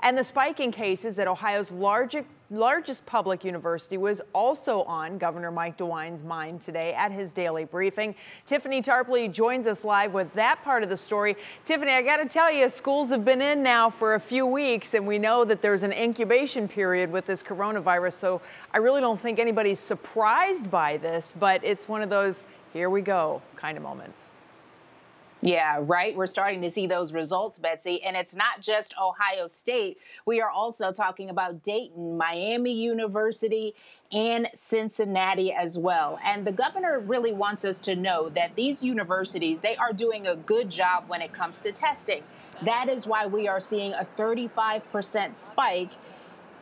And the spike in cases at Ohio's largest largest public university was also on Governor Mike DeWine's mind today at his daily briefing. Tiffany Tarpley joins us live with that part of the story. Tiffany, I got to tell you, schools have been in now for a few weeks, and we know that there's an incubation period with this coronavirus. So I really don't think anybody's surprised by this, but it's one of those here we go kind of moments. Yeah, right. We're starting to see those results, Betsy. And it's not just Ohio State. We are also talking about Dayton, Miami University, and Cincinnati as well. And the governor really wants us to know that these universities, they are doing a good job when it comes to testing. That is why we are seeing a 35% spike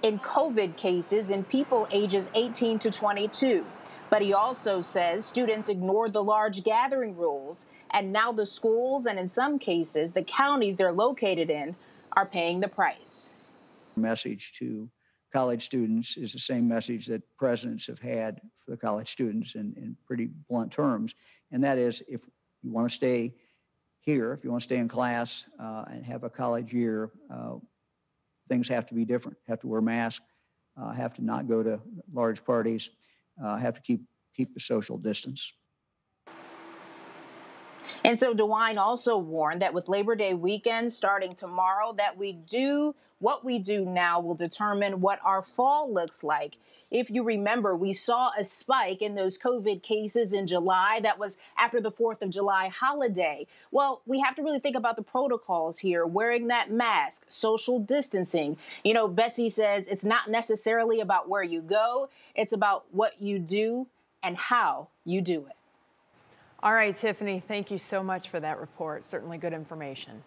in COVID cases in people ages 18 to 22. But he also says students ignored the large gathering rules, and now the schools and in some cases the counties they're located in are paying the price. Message to college students is the same message that presidents have had for the college students in, in pretty blunt terms, and that is if you want to stay here, if you want to stay in class uh, and have a college year, uh, things have to be different. Have to wear masks, uh, have to not go to large parties uh, have to keep keep the social distance. And so DeWine also warned that with Labor Day weekend starting tomorrow, that we do what we do now will determine what our fall looks like. If you remember, we saw a spike in those COVID cases in July. That was after the 4th of July holiday. Well, we have to really think about the protocols here wearing that mask, social distancing. You know, Betsy says it's not necessarily about where you go, it's about what you do and how you do it. All right, Tiffany, thank you so much for that report. Certainly good information.